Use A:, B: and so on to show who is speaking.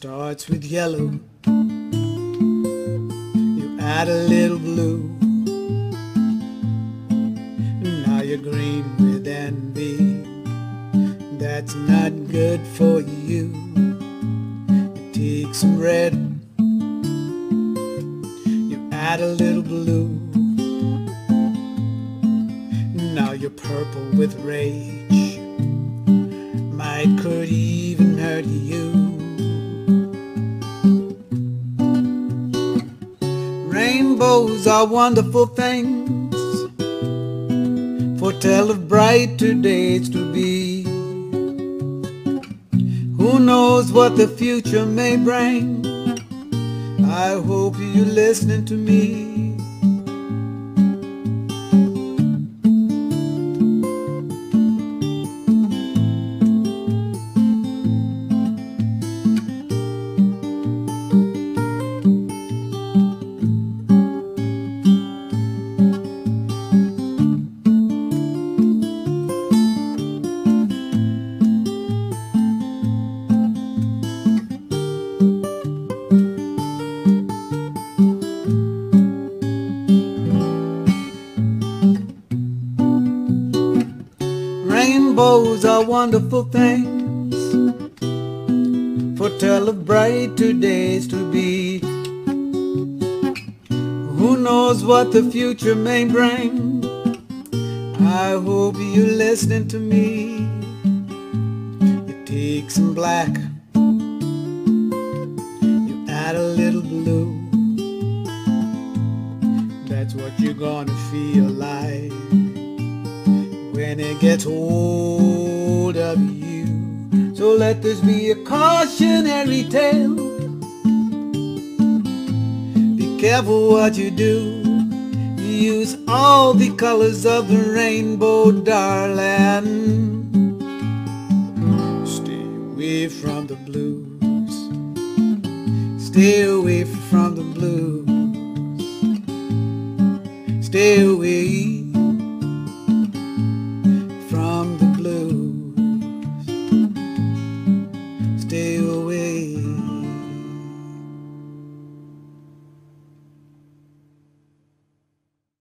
A: starts with yellow. You add a little blue. Now you're green with envy. That's not good for you. You take some red. You add a little blue. Now you're purple with rage. Might could Rainbows are wonderful things, foretell of brighter days to be. Who knows what the future may bring? I hope you're listening to me. Rainbows are wonderful things, foretell of brighter days to be. Who knows what the future may bring? I hope you're listening to me. You take some black, you add a little blue. That's what you're gonna feel like when it gets hold of you. So let this be a cautionary tale. Be careful what you do. Use all the colors of the rainbow, darling. Stay away from the blues. Stay away from the blues. Stay away